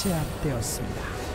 제압되었습니다.